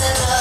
the love.